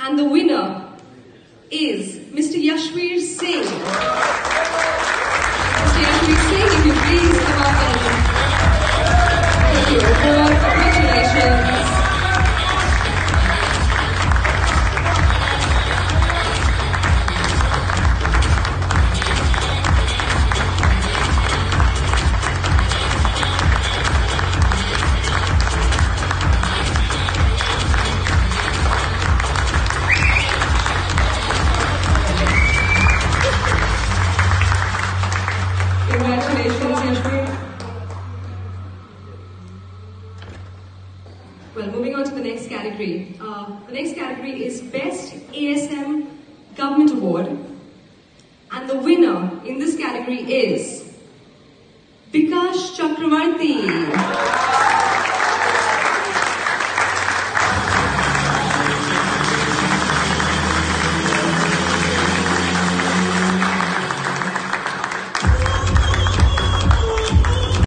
And the winner is Mr. Yashveer Singh. Well, moving on to the next category. Uh, the next category is Best ASM Government Award. And the winner in this category is Bikash Chakravarti.